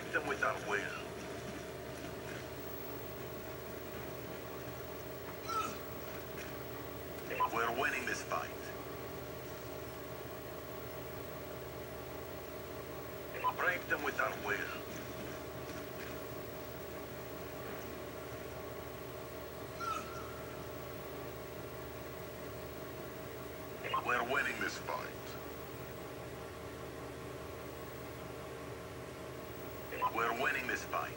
Break them with our will. We're winning this fight. Break them with our will. We're winning this fight. We're winning this fight.